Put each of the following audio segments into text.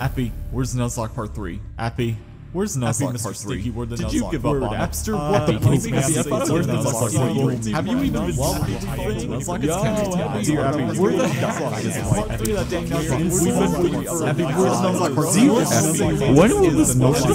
Eppy, where's Nuzlocke Part 3? Eppy, where's Nuzlocke Part 3? Sticky, where the Did you give up on Napster? Uh, What the Eppy, fuck? Where's Nuzlocke Part 3? Have you even Eppy, well, Eppy, Nuzlocke is Yo, Eppy, Dear Eppy, Eppy, where the Eppy, hell is Eppy, Eppy, that dang Nuzlocke? Eppy, We've been Eppy, waiting for Eppy, where's Nuzlocke Part 3? Eppy, When will this motion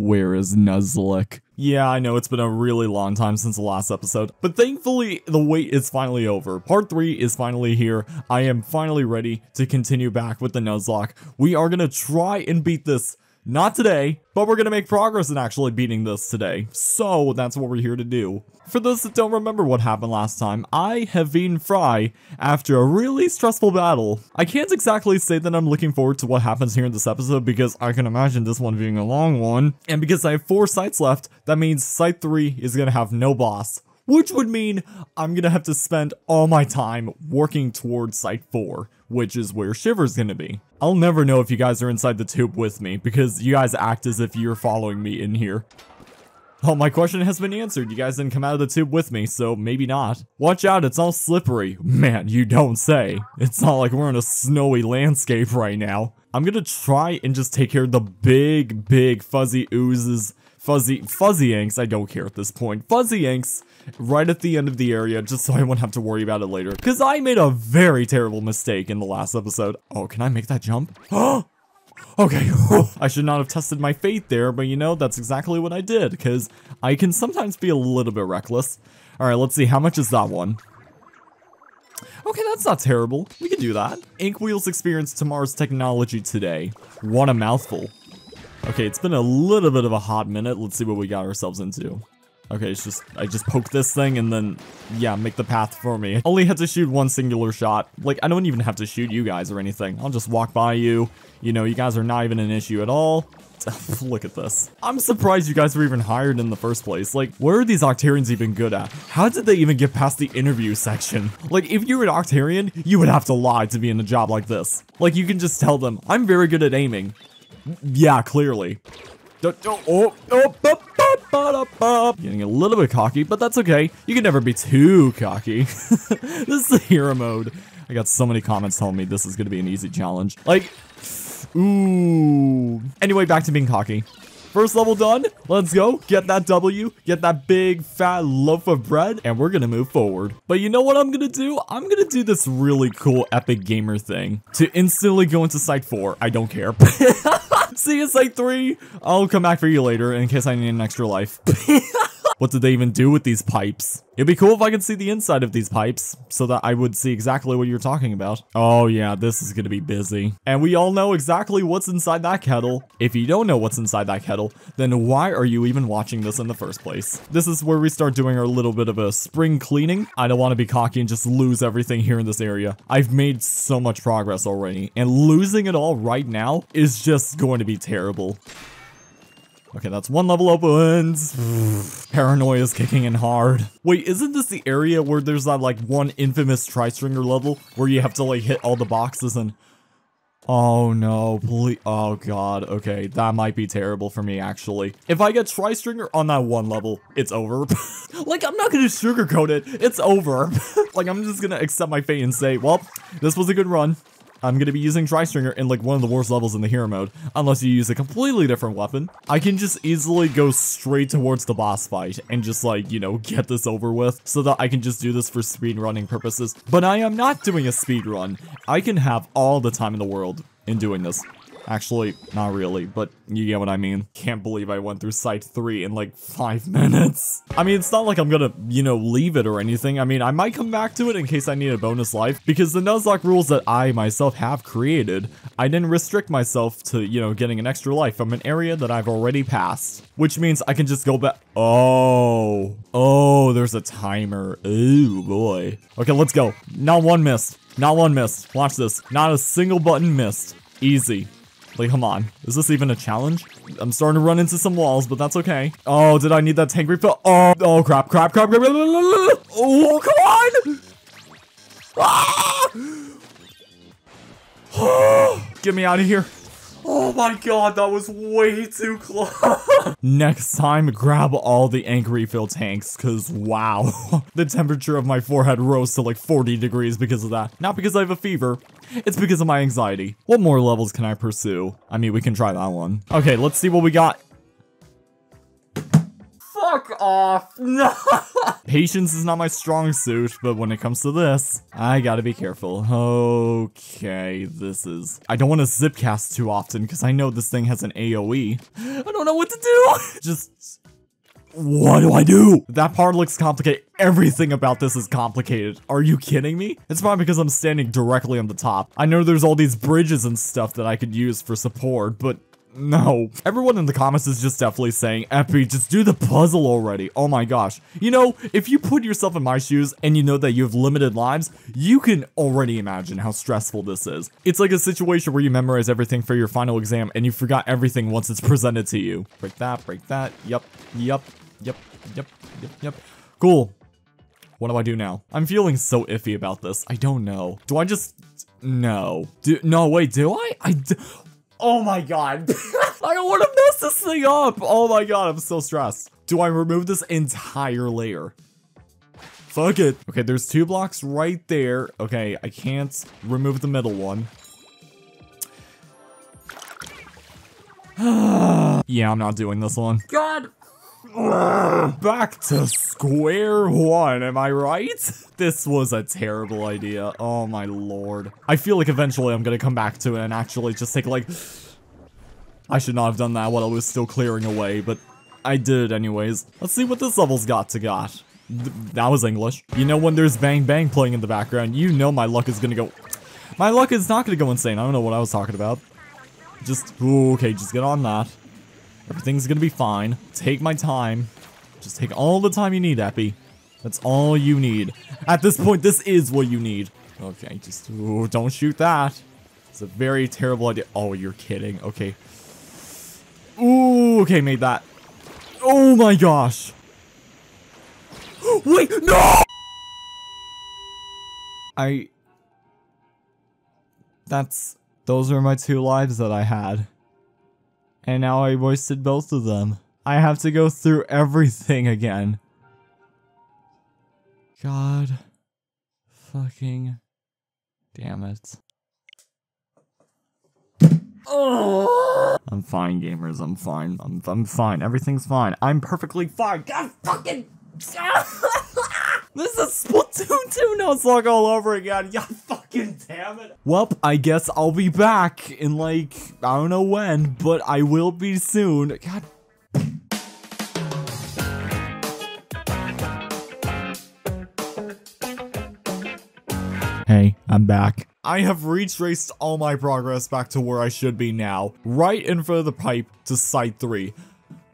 Where is Nuzlocke? Yeah, I know it's been a really long time since the last episode, but thankfully the wait is finally over. Part 3 is finally here. I am finally ready to continue back with the Nuzlocke. We are gonna try and beat this not today, but we're gonna make progress in actually beating this today. So that's what we're here to do. For those that don't remember what happened last time, I have been Frye after a really stressful battle. I can't exactly say that I'm looking forward to what happens here in this episode because I can imagine this one being a long one. And because I have four sites left, that means site 3 is gonna have no boss. Which would mean I'm gonna have to spend all my time working towards Site 4, which is where Shiver's gonna be. I'll never know if you guys are inside the tube with me, because you guys act as if you're following me in here. Oh, my question has been answered. You guys didn't come out of the tube with me, so maybe not. Watch out, it's all slippery. Man, you don't say. It's not like we're in a snowy landscape right now. I'm gonna try and just take care of the big, big fuzzy oozes fuzzy fuzzy inks i don't care at this point fuzzy inks right at the end of the area just so i won't have to worry about it later because i made a very terrible mistake in the last episode oh can i make that jump oh okay i should not have tested my fate there but you know that's exactly what i did because i can sometimes be a little bit reckless all right let's see how much is that one Okay, that's not terrible. We can do that. Ink Wheels experience tomorrow's technology today. What a mouthful. Okay, it's been a little bit of a hot minute. Let's see what we got ourselves into. Okay, it's just, I just poke this thing and then, yeah, make the path for me. Only had to shoot one singular shot. Like, I don't even have to shoot you guys or anything. I'll just walk by you. You know, you guys are not even an issue at all. Look at this. I'm surprised you guys were even hired in the first place. Like, what are these Octarians even good at? How did they even get past the interview section? Like, if you're an Octarian, you would have to lie to be in a job like this. Like, you can just tell them, I'm very good at aiming. Yeah, clearly. Oh, oh, Getting a little bit cocky, but that's okay. You can never be too cocky. this is the hero mode. I got so many comments telling me this is going to be an easy challenge. Like, ooh. Anyway, back to being cocky. First level done. Let's go. Get that W. Get that big fat loaf of bread. And we're going to move forward. But you know what I'm going to do? I'm going to do this really cool epic gamer thing. To instantly go into Site 4. I don't care. See you Site 3. I'll come back for you later in case I need an extra life. What did they even do with these pipes? It'd be cool if I could see the inside of these pipes, so that I would see exactly what you're talking about. Oh yeah, this is gonna be busy. And we all know exactly what's inside that kettle. If you don't know what's inside that kettle, then why are you even watching this in the first place? This is where we start doing our little bit of a spring cleaning. I don't want to be cocky and just lose everything here in this area. I've made so much progress already, and losing it all right now is just going to be terrible. Okay, that's one level opened. Paranoia is kicking in hard. Wait, isn't this the area where there's that like one infamous tri-stringer level where you have to like hit all the boxes and... Oh no, please. Oh god, okay. That might be terrible for me actually. If I get tri-stringer on that one level, it's over. like, I'm not gonna sugarcoat it. It's over. like, I'm just gonna accept my fate and say, well, this was a good run. I'm going to be using Tri-Stringer in like one of the worst levels in the hero mode, unless you use a completely different weapon. I can just easily go straight towards the boss fight and just like, you know, get this over with so that I can just do this for speed running purposes. But I am not doing a speed run. I can have all the time in the world in doing this. Actually, not really, but you get what I mean. Can't believe I went through Site 3 in like 5 minutes. I mean, it's not like I'm gonna, you know, leave it or anything. I mean, I might come back to it in case I need a bonus life, because the Nuzlocke rules that I myself have created, I didn't restrict myself to, you know, getting an extra life from an area that I've already passed. Which means I can just go back- Oh. Oh, there's a timer. Ooh, boy. Okay, let's go. Not one missed. Not one missed. Watch this. Not a single button missed. Easy. Like, come on. Is this even a challenge? I'm starting to run into some walls, but that's okay. Oh, did I need that tank refill? Oh, oh, crap, crap, crap, crap. Oh, come on! Ah! Get me out of here. Oh my god, that was way too close. Next time, grab all the ink refill tanks, because wow. the temperature of my forehead rose to like 40 degrees because of that. Not because I have a fever. It's because of my anxiety. What more levels can I pursue? I mean, we can try that one. Okay, let's see what we got. Fuck off. No. Patience is not my strong suit, but when it comes to this, I gotta be careful. Okay, this is... I don't want to zip cast too often because I know this thing has an AoE. I don't know what to do. Just... What do I do? That part looks complicated. Everything about this is complicated. Are you kidding me? It's probably because I'm standing directly on the top. I know there's all these bridges and stuff that I could use for support, but no. Everyone in the comments is just definitely saying, Eppy, just do the puzzle already. Oh my gosh. You know, if you put yourself in my shoes and you know that you have limited lives, you can already imagine how stressful this is. It's like a situation where you memorize everything for your final exam and you forgot everything once it's presented to you. Break that, break that. Yep, yep, yep, yep, yep, yep. Cool. What do I do now? I'm feeling so iffy about this. I don't know. Do I just... No. Do, no, wait, do I? I... Oh my god. I don't want to mess this thing up. Oh my god, I'm so stressed. Do I remove this entire layer? Fuck it. Okay, there's two blocks right there. Okay, I can't remove the middle one. yeah, I'm not doing this one. God. Back to square one, am I right? This was a terrible idea. Oh my lord. I feel like eventually I'm gonna come back to it and actually just take like... I should not have done that while I was still clearing away, but I did anyways. Let's see what this level's got to got. Th that was English. You know when there's Bang Bang playing in the background, you know my luck is gonna go... My luck is not gonna go insane. I don't know what I was talking about. Just, ooh, okay, just get on that. Everything's gonna be fine. Take my time. Just take all the time you need, Eppy. That's all you need. At this point, this is what you need. Okay, just ooh, don't shoot that. It's a very terrible idea. Oh, you're kidding. Okay. Ooh, okay, made that. Oh my gosh. Wait, no! I... That's... Those are my two lives that I had. And now I wasted both of them. I have to go through everything again. God. Fucking. Damn it. Oh. I'm fine, gamers. I'm fine. I'm, I'm fine. Everything's fine. I'm perfectly fine. God fucking. this is Splatoon 2 Nuzlocke all over again. Yeah, fucking damn it. Well, I guess I'll be back in like, I don't know when, but I will be soon. God Hey, I'm back. I have retraced all my progress back to where I should be now, right in front of the pipe to Site 3.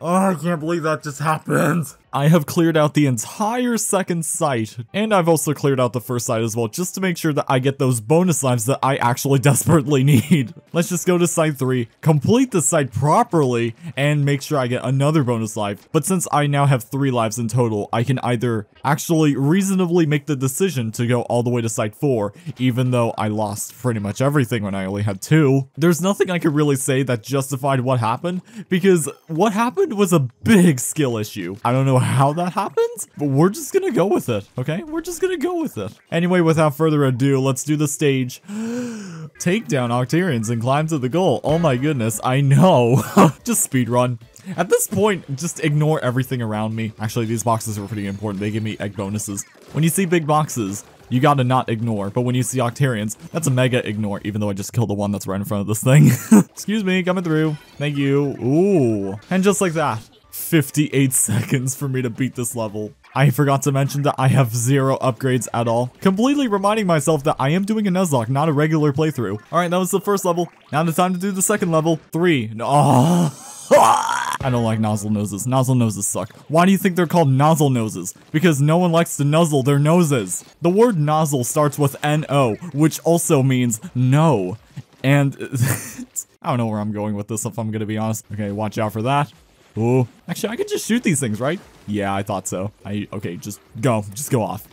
Oh, I can't believe that just happened. I have cleared out the entire second site, and I've also cleared out the first site as well, just to make sure that I get those bonus lives that I actually desperately need. Let's just go to site 3, complete the site properly, and make sure I get another bonus life. But since I now have 3 lives in total, I can either actually reasonably make the decision to go all the way to site 4, even though I lost pretty much everything when I only had 2. There's nothing I could really say that justified what happened, because what happened was a big skill issue. I don't know how that happens, but we're just gonna go with it, okay? We're just gonna go with it. Anyway, without further ado, let's do the stage. Take down Octarians and climb to the goal. Oh my goodness, I know. just speed run. At this point, just ignore everything around me. Actually, these boxes are pretty important. They give me egg bonuses. When you see big boxes, you gotta not ignore. But when you see Octarians, that's a mega ignore, even though I just killed the one that's right in front of this thing. Excuse me, coming through. Thank you. Ooh. And just like that, 58 seconds for me to beat this level. I forgot to mention that I have zero upgrades at all. Completely reminding myself that I am doing a Nuzlocke, not a regular playthrough. Alright, that was the first level. Now the time to do the second level. Three. Oh. I don't like nozzle noses. Nozzle noses suck. Why do you think they're called nozzle noses? Because no one likes to nuzzle their noses. The word nozzle starts with N-O, which also means no. And I don't know where I'm going with this if I'm gonna be honest. Okay, watch out for that. Ooh. Actually, I could just shoot these things, right? Yeah, I thought so. I Okay, just go. Just go off.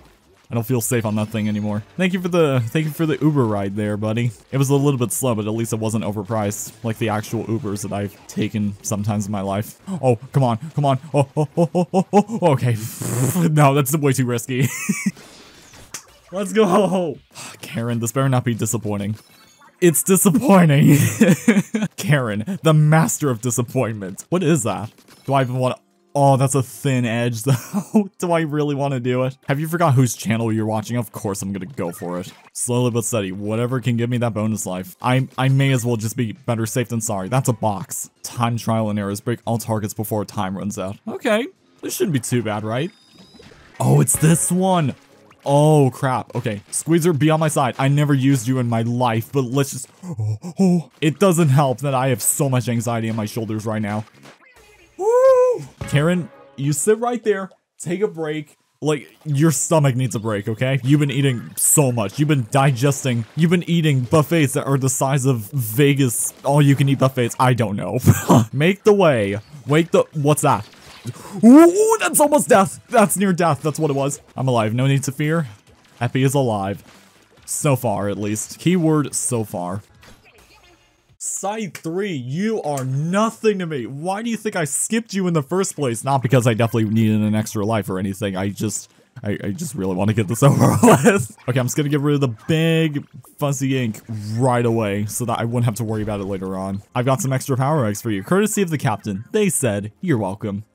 I don't feel safe on that thing anymore. Thank you for the thank you for the Uber ride there, buddy. It was a little bit slow, but at least it wasn't overpriced like the actual Ubers that I've taken sometimes in my life. Oh, come on, come on. Oh, oh, oh, oh, oh, oh. oh. Okay. no, that's way too risky. Let's go. Karen, this better not be disappointing. It's disappointing. Karen, the master of disappointment. What is that? Do I even want to... Oh, that's a thin edge though. do I really want to do it? Have you forgot whose channel you're watching? Of course I'm gonna go for it. Slowly but steady. Whatever can give me that bonus life. I I may as well just be better safe than sorry. That's a box. Time trial and errors. Break all targets before time runs out. Okay. This shouldn't be too bad, right? Oh, it's this one. Oh, crap. Okay. Squeezer, be on my side. I never used you in my life, but let's just... Oh, oh. It doesn't help that I have so much anxiety on my shoulders right now. Woo! Karen, you sit right there. Take a break. Like, your stomach needs a break, okay? You've been eating so much. You've been digesting. You've been eating buffets that are the size of Vegas all-you-can-eat buffets. I don't know. Make the way. Wake the- What's that? Ooh, that's almost death. That's near death. That's what it was. I'm alive. No need to fear. Eppy is alive. So far, at least. Keyword, so far. Site 3, you are nothing to me. Why do you think I skipped you in the first place? Not because I definitely needed an extra life or anything. I just... I, I just really want to get this over with. Okay, I'm just gonna get rid of the big fuzzy ink right away so that I wouldn't have to worry about it later on. I've got some extra power eggs for you, courtesy of the captain. They said, you're welcome.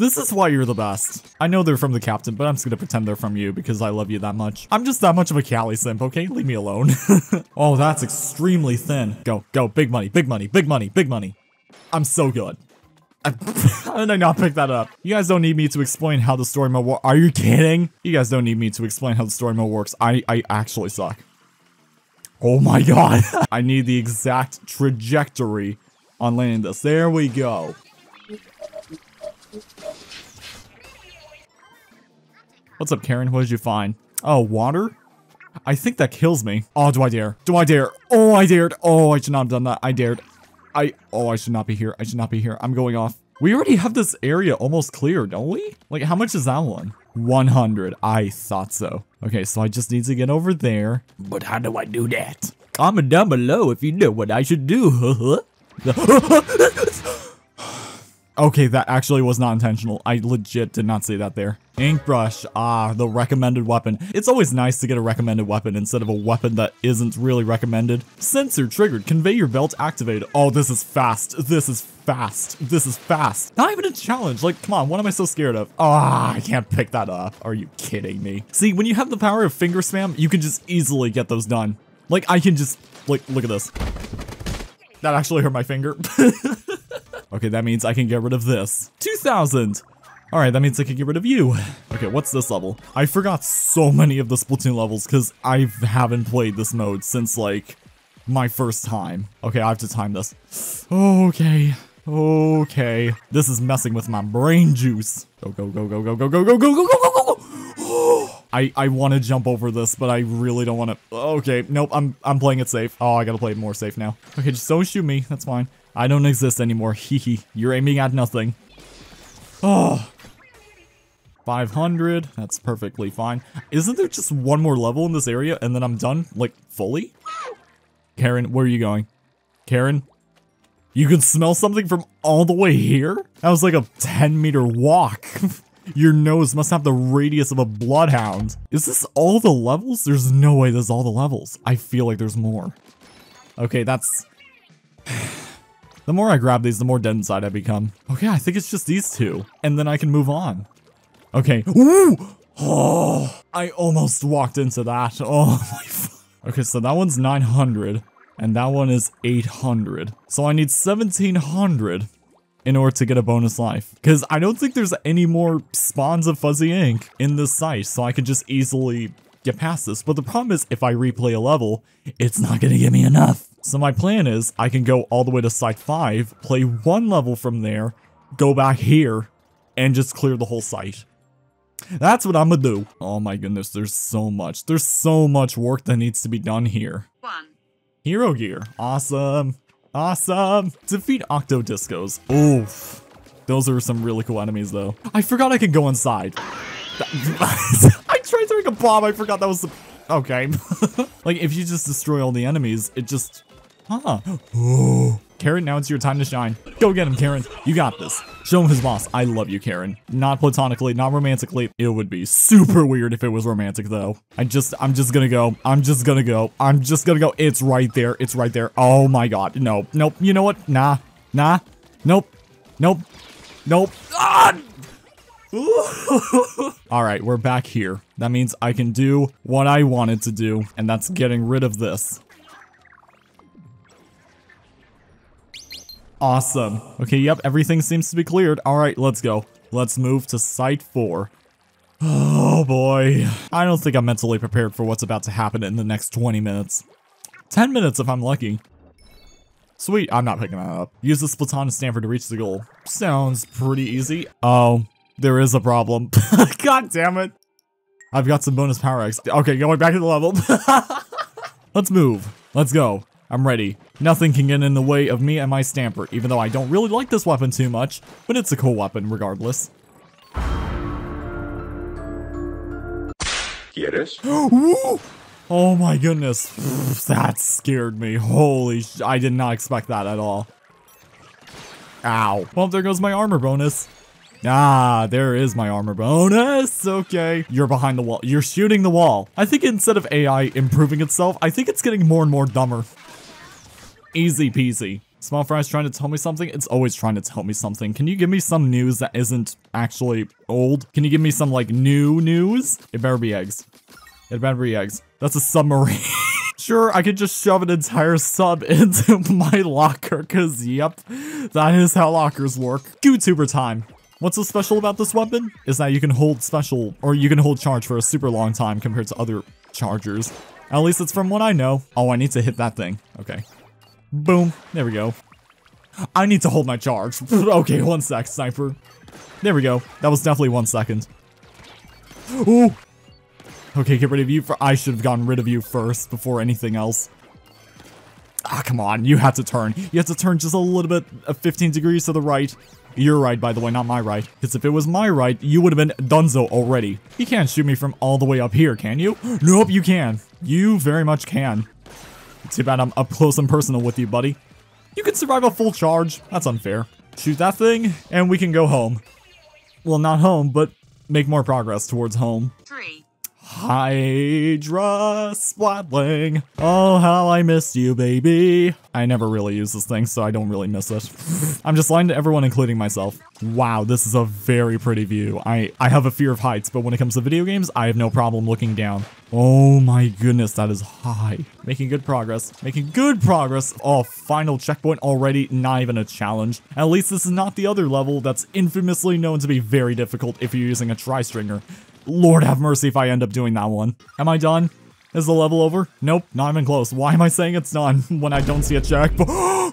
This is why you're the best. I know they're from the captain, but I'm just gonna pretend they're from you because I love you that much. I'm just that much of a Callie simp, okay? Leave me alone. oh, that's extremely thin. Go, go, big money, big money, big money, big money. I'm so good. How did I not pick that up? You guys don't need me to explain how the story mode works. Are you kidding? You guys don't need me to explain how the story mode works. I, I actually suck. Oh my god. I need the exact trajectory on landing this. There we go. What's up, Karen? What did you find? Oh, water? I think that kills me. Oh, do I dare? Do I dare? Oh, I dared. Oh, I should not have done that. I dared. I- Oh, I should not be here. I should not be here. I'm going off. We already have this area almost clear, don't we? Like, how much is that one? 100. I thought so. Okay, so I just need to get over there. But how do I do that? Comment down below if you know what I should do. Okay, that actually was not intentional. I legit did not say that there. Ink brush, ah, the recommended weapon. It's always nice to get a recommended weapon instead of a weapon that isn't really recommended. Sensor triggered, conveyor belt activated. Oh, this is fast. This is fast. This is fast. Not even a challenge. Like, come on, what am I so scared of? Ah, I can't pick that up. Are you kidding me? See, when you have the power of finger spam, you can just easily get those done. Like, I can just, like, look at this. That actually hurt my finger. Okay, that means I can get rid of this. 2,000! Alright, that means I can get rid of you. Okay, what's this level? I forgot so many of the Splatoon levels because I haven't played this mode since, like, my first time. Okay, I have to time this. Okay. Okay. This is messing with my brain juice. Go, go, go, go, go, go, go, go, go, go, go, go, go! I, I want to jump over this, but I really don't want to. Okay, nope, I'm I'm playing it safe. Oh, I gotta play it more safe now. Okay, just don't shoot me. That's fine. I don't exist anymore. Hee hee. You're aiming at nothing. Ah. Oh. 500. That's perfectly fine. Isn't there just one more level in this area and then I'm done? Like, fully? Karen, where are you going? Karen? You can smell something from all the way here? That was like a 10 meter walk. Your nose must have the radius of a bloodhound. Is this all the levels? There's no way this is all the levels. I feel like there's more. Okay, that's... The more I grab these, the more dead inside I become. Okay, I think it's just these two. And then I can move on. Okay. Ooh! Oh, I almost walked into that. Oh my Okay, so that one's 900. And that one is 800. So I need 1700 in order to get a bonus life. Because I don't think there's any more spawns of fuzzy ink in this site, so I could just easily get past this. But the problem is, if I replay a level, it's not going to give me enough. So my plan is I can go all the way to Site 5, play one level from there, go back here, and just clear the whole site. That's what I'm gonna do. Oh my goodness, there's so much. There's so much work that needs to be done here. One. Hero gear. Awesome. Awesome. Defeat Octo Discos. Oof. Those are some really cool enemies though. I forgot I could go inside. I tried throwing a bomb. I forgot that was the... Okay. like, if you just destroy all the enemies, it just... Huh. Oh. Karen, now it's your time to shine. Go get him, Karen. You got this. Show him his boss. I love you, Karen. Not platonically, not romantically. It would be super weird if it was romantic, though. I just, I'm just gonna go. I'm just gonna go. I'm just gonna go. It's right there. It's right there. Oh my god. No. Nope. You know what? Nah. Nah. Nope. Nope. Nope. Ah! All right, we're back here. That means I can do what I wanted to do, and that's getting rid of this. Awesome. Okay, yep, everything seems to be cleared. All right, let's go. Let's move to Site 4. Oh boy. I don't think I'm mentally prepared for what's about to happen in the next 20 minutes. 10 minutes if I'm lucky. Sweet, I'm not picking that up. Use the Splatana Stamper to reach the goal. Sounds pretty easy. Oh, there is a problem. God damn it. I've got some bonus power eggs. Okay, going back to the level. Let's move. Let's go. I'm ready. Nothing can get in the way of me and my Stamper, even though I don't really like this weapon too much, but it's a cool weapon regardless. ¿Quieres? oh my goodness. that scared me. Holy sh- I did not expect that at all. Ow. Well, there goes my armor bonus. Ah, there is my armor bonus. Okay. You're behind the wall. You're shooting the wall. I think instead of AI improving itself, I think it's getting more and more dumber. Easy peasy. Small fry's trying to tell me something? It's always trying to tell me something. Can you give me some news that isn't actually old? Can you give me some, like, new news? It better be eggs. It better be eggs. That's a submarine. sure, I could just shove an entire sub into my locker, cause yep, that is how lockers work. YouTuber time. What's so special about this weapon? Is that you can hold special, or you can hold charge for a super long time compared to other chargers. At least it's from what I know. Oh, I need to hit that thing. Okay. Boom. There we go. I need to hold my charge. okay, one sec, sniper. There we go. That was definitely one second. Ooh. Okay, get rid of you. For I should have gotten rid of you first before anything else. Ah, come on. You have to turn. You have to turn just a little bit of 15 degrees to the right. Your right, by the way, not my right. Because if it was my right, you would have been dunzo already. You can't shoot me from all the way up here, can you? Nope, you can. You very much can. Too bad I'm up close and personal with you, buddy. You can survive a full charge. That's unfair. Shoot that thing, and we can go home. Well, not home, but make more progress towards home. Three. Hydra Splatling. Oh, how I missed you, baby. I never really use this thing, so I don't really miss it. I'm just lying to everyone, including myself. Wow, this is a very pretty view. I, I have a fear of heights, but when it comes to video games, I have no problem looking down. Oh my goodness, that is high. Making good progress. Making good progress. Oh, final checkpoint already. Not even a challenge. At least this is not the other level that's infamously known to be very difficult if you're using a tri-stringer. Lord have mercy if I end up doing that one. Am I done? Is the level over? Nope, not even close. Why am I saying it's done when I don't see a check? oh,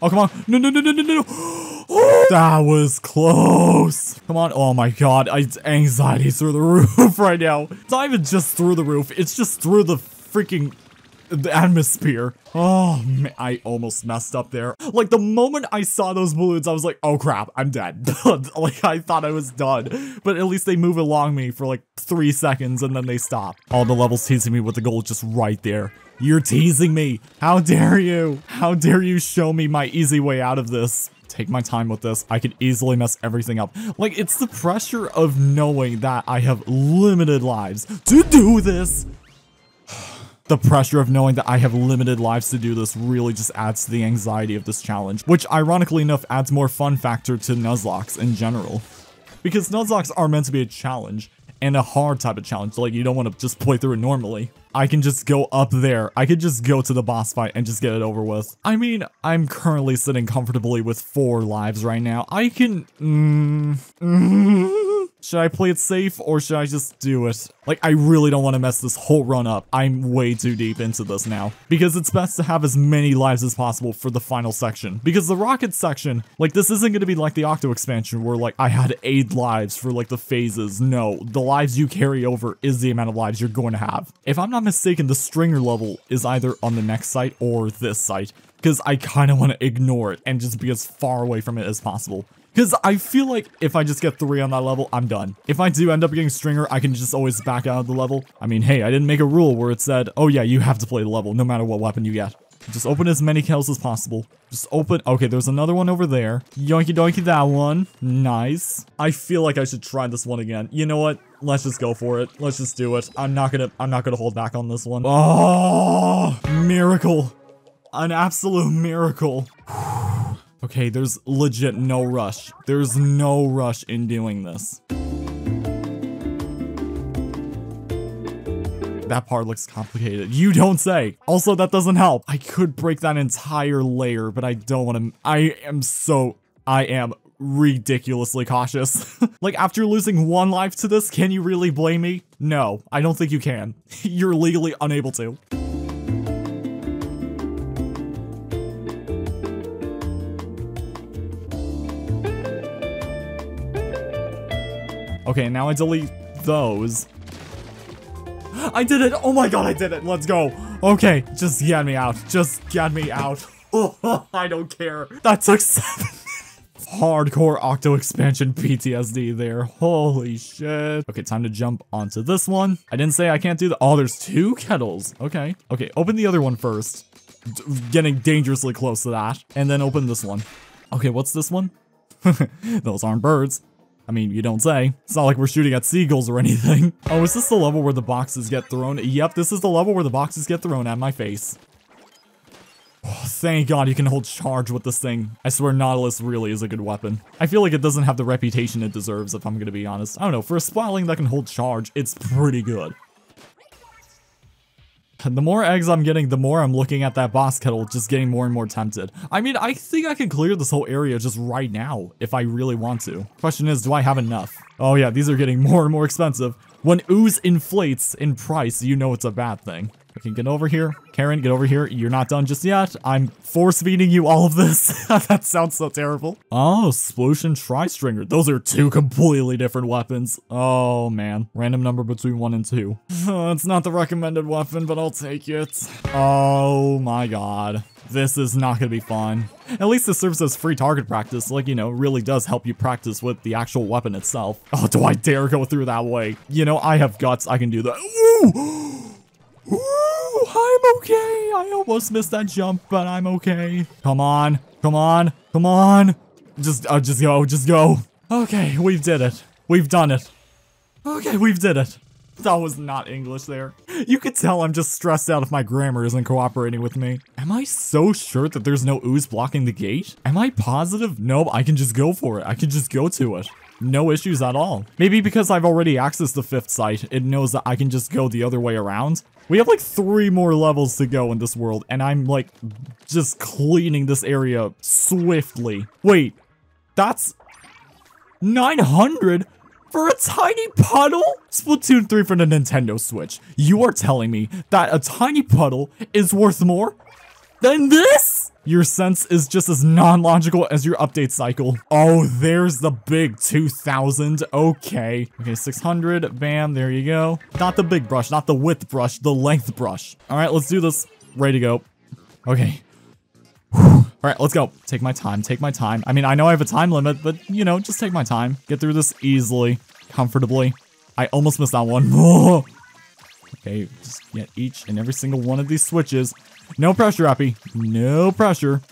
come on. No, no, no, no, no, no. That was close. Come on. Oh my god. I, anxiety through the roof right now. It's not even just through the roof. It's just through the freaking the atmosphere. Oh, man, I almost messed up there. Like, the moment I saw those balloons, I was like, oh crap, I'm dead. like, I thought I was done. But at least they move along me for like three seconds and then they stop. All the levels teasing me with the goal just right there. You're teasing me. How dare you? How dare you show me my easy way out of this? take my time with this. I could easily mess everything up. Like, it's the pressure of knowing that I have limited lives to do this the pressure of knowing that I have limited lives to do this really just adds to the anxiety of this challenge, which ironically enough adds more fun factor to Nuzlockes in general. Because Nuzlockes are meant to be a challenge, and a hard type of challenge, like you don't want to just play through it normally. I can just go up there. I could just go to the boss fight and just get it over with. I mean, I'm currently sitting comfortably with four lives right now. I can... Mm, mm, should I play it safe or should I just do it? Like, I really don't want to mess this whole run up. I'm way too deep into this now. Because it's best to have as many lives as possible for the final section. Because the rocket section, like, this isn't going to be like the Octo expansion where, like, I had 8 lives for, like, the phases. No, the lives you carry over is the amount of lives you're going to have. If I'm not mistaken, the Stringer level is either on the next site or this site. Because I kind of want to ignore it and just be as far away from it as possible Because I feel like if I just get three on that level, I'm done. If I do end up getting Stringer, I can just always back out of the level. I mean, hey, I didn't make a rule where it said, oh yeah, you have to play the level no matter what weapon you get. Just open as many kills as possible. Just open. Okay, there's another one over there. Yoinky doinky that one. Nice. I feel like I should try this one again. You know what? Let's just go for it. Let's just do it. I'm not gonna, I'm not gonna hold back on this one. Oh, miracle. An absolute miracle. okay, there's legit no rush. There's no rush in doing this. That part looks complicated. You don't say. Also, that doesn't help. I could break that entire layer, but I don't want to. I am so. I am ridiculously cautious. like, after losing one life to this, can you really blame me? No, I don't think you can. You're legally unable to. Okay, now I delete those. I did it! Oh my god, I did it! Let's go! Okay, just get me out. Just get me out. I don't care. That took seven Hardcore Octo expansion PTSD there. Holy shit. Okay, time to jump onto this one. I didn't say I can't do the- Oh, there's two kettles. Okay. Okay, open the other one first. D getting dangerously close to that. And then open this one. Okay, what's this one? Those aren't birds. I mean, you don't say. It's not like we're shooting at seagulls or anything. Oh, is this the level where the boxes get thrown? Yep, this is the level where the boxes get thrown at my face. Oh, thank god you can hold charge with this thing. I swear Nautilus really is a good weapon. I feel like it doesn't have the reputation it deserves if I'm gonna be honest. I don't know, for a splatling that can hold charge, it's pretty good. The more eggs I'm getting, the more I'm looking at that boss kettle, just getting more and more tempted. I mean, I think I can clear this whole area just right now, if I really want to. Question is, do I have enough? Oh yeah, these are getting more and more expensive. When ooze inflates in price, you know it's a bad thing. Okay, get over here. Karen, get over here. You're not done just yet. I'm force feeding you all of this. that sounds so terrible. Oh, Splosion Tri-Stringer. Those are two completely different weapons. Oh, man. Random number between one and two. it's not the recommended weapon, but I'll take it. Oh my god. This is not gonna be fun. At least this serves as free target practice, like, you know, really does help you practice with the actual weapon itself. Oh, do I dare go through that way? You know, I have guts, I can do that. Ooh! Ooh, I'm okay. I almost missed that jump, but I'm okay. Come on, come on, come on. Just, uh, just go, just go. Okay, we've did it. We've done it. Okay, we've did it. That was not English there. You could tell I'm just stressed out if my grammar isn't cooperating with me. Am I so sure that there's no ooze blocking the gate? Am I positive? Nope, I can just go for it. I can just go to it. No issues at all. Maybe because I've already accessed the fifth site, it knows that I can just go the other way around. We have like three more levels to go in this world, and I'm like just cleaning this area swiftly. Wait, that's 900 for a tiny puddle? Splatoon 3 for the Nintendo Switch. You are telling me that a tiny puddle is worth more than this? Your sense is just as non-logical as your update cycle. Oh, there's the big 2000. Okay. Okay, 600. Bam, there you go. Not the big brush, not the width brush, the length brush. All right, let's do this. Ready to go. Okay. All right, let's go. Take my time, take my time. I mean, I know I have a time limit, but, you know, just take my time. Get through this easily, comfortably. I almost missed that one. okay, just get each and every single one of these switches. No pressure, Eppy. No pressure.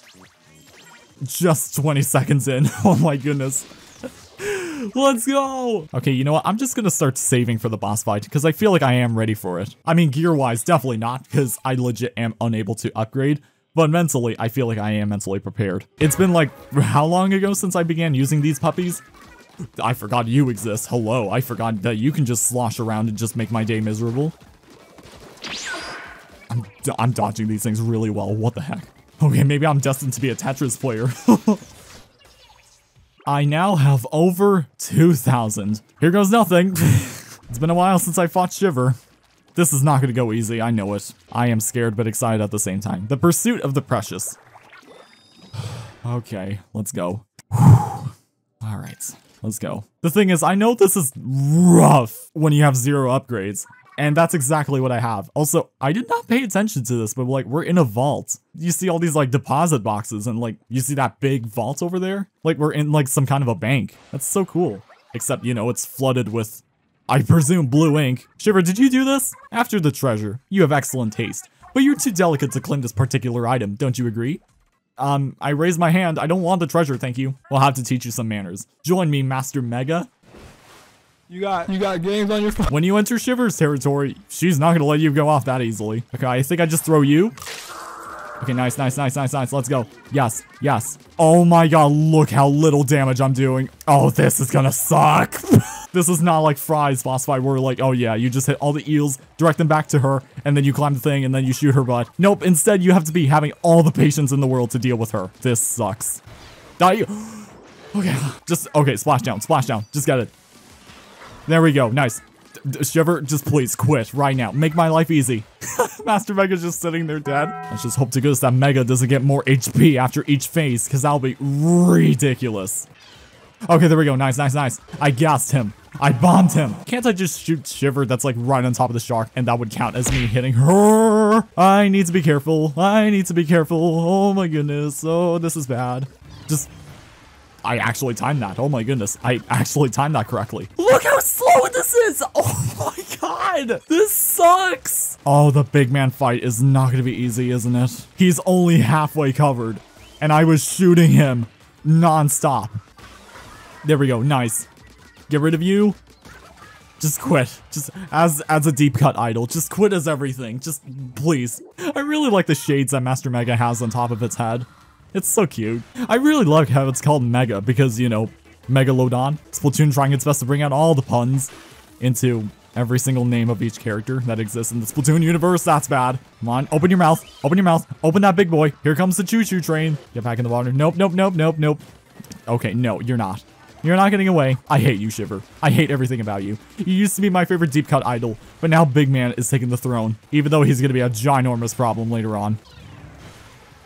Just 20 seconds in. Oh my goodness. Let's go! Okay, you know what? I'm just gonna start saving for the boss fight, because I feel like I am ready for it. I mean, gear-wise, definitely not, because I legit am unable to upgrade. But mentally, I feel like I am mentally prepared. It's been like, how long ago since I began using these puppies? I forgot you exist. Hello, I forgot that you can just slosh around and just make my day miserable. I'm, I'm dodging these things really well. What the heck? Okay, maybe I'm destined to be a Tetris player. I now have over 2,000. Here goes nothing. it's been a while since I fought Shiver. This is not going to go easy, I know it. I am scared but excited at the same time. The pursuit of the precious. okay, let's go. Alright, let's go. The thing is, I know this is rough when you have zero upgrades. And that's exactly what I have. Also, I did not pay attention to this, but like we're in a vault. You see all these like deposit boxes and like you see that big vault over there? Like we're in like some kind of a bank. That's so cool. Except, you know, it's flooded with, I presume, blue ink. Shiver, did you do this? After the treasure, you have excellent taste. But you're too delicate to claim this particular item, don't you agree? Um, I raise my hand. I don't want the treasure, thank you. We'll have to teach you some manners. Join me, Master Mega. You got you got games on your phone. When you enter Shiver's territory, she's not gonna let you go off that easily. Okay, I think I just throw you. Okay, nice, nice, nice, nice, nice. Let's go. Yes, yes. Oh my god, look how little damage I'm doing. Oh, this is gonna suck. this is not like Frye's boss fight where like, oh yeah, you just hit all the eels, direct them back to her, and then you climb the thing and then you shoot her butt. Nope, instead you have to be having all the patience in the world to deal with her. This sucks. Die. Okay, just, okay, splash down, splash down. Just get it. There we go, nice. Shiver, just please quit right now. Make my life easy. Master Mega's just sitting there dead. Let's just hope to goodness that Mega doesn't get more HP after each phase, because that'll be ridiculous. Okay, there we go. Nice, nice, nice. I gassed him. I bombed him. Can't I just shoot Shiver that's like right on top of the shark and that would count as me hitting her? I need to be careful. I need to be careful. Oh my goodness. Oh, this is bad. Just I actually timed that. Oh my goodness. I actually timed that correctly. Look how slow this is. Oh my god. This sucks. Oh, the big man fight is not going to be easy, isn't it? He's only halfway covered. And I was shooting him non-stop. There we go. Nice. Get rid of you. Just quit. Just as as a deep cut idol. Just quit as everything. Just please. I really like the shades that Master Mega has on top of its head. It's so cute. I really like how it's called Mega because, you know, Megalodon. Splatoon trying its best to bring out all the puns into every single name of each character that exists in the Splatoon universe. That's bad. Come on, open your mouth. Open your mouth. Open that big boy. Here comes the choo-choo train. Get back in the water. Nope, nope, nope, nope, nope. Okay, no, you're not. You're not getting away. I hate you, Shiver. I hate everything about you. You used to be my favorite deep cut idol, but now Big Man is taking the throne, even though he's gonna be a ginormous problem later on.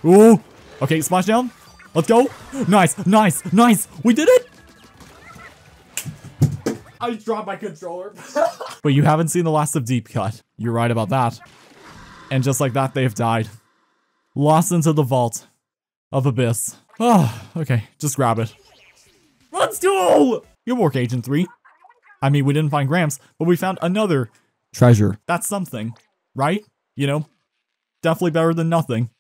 Ooh, Okay, splash down. Let's go. Nice, nice, nice. We did it. I dropped my controller. but you haven't seen the last of Deep Cut. You're right about that. And just like that, they've died. Lost into the vault of Abyss. Oh, okay. Just grab it. Let's go! Good work, Agent 3. I mean, we didn't find Gramps, but we found another treasure. That's something, right? You know, definitely better than nothing.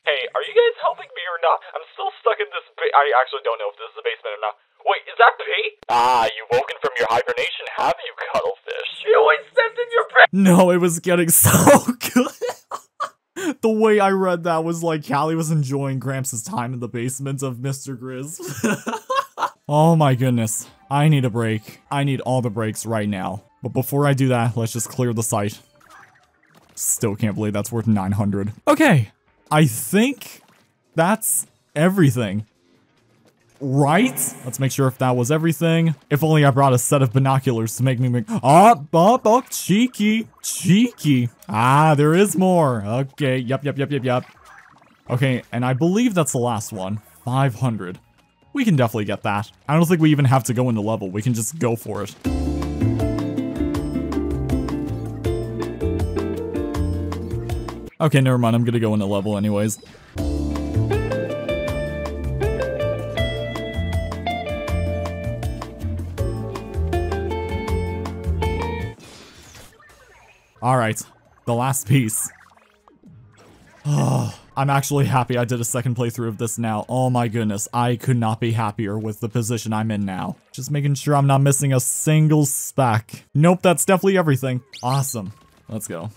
I actually don't know if this is a basement or not. Wait, is that Pete? Ah, you've woken from your hibernation, have you, cuttlefish? You stepped in your bed. No, it was getting so good. the way I read that was like Callie was enjoying Gramps' time in the basement of Mr. Grizz. oh my goodness. I need a break. I need all the breaks right now. But before I do that, let's just clear the site. Still can't believe that's worth 900. Okay, I think that's everything. Right? Let's make sure if that was everything. If only I brought a set of binoculars to make me make- oh, oh, cheeky, cheeky. Ah, there is more. Okay, yep, yep, yep, yep, yep. Okay, and I believe that's the last one. 500. We can definitely get that. I don't think we even have to go into level. We can just go for it. Okay, never mind. I'm gonna go into level anyways. Alright, the last piece. Oh, I'm actually happy I did a second playthrough of this now. Oh my goodness, I could not be happier with the position I'm in now. Just making sure I'm not missing a single speck. Nope, that's definitely everything. Awesome. Let's go.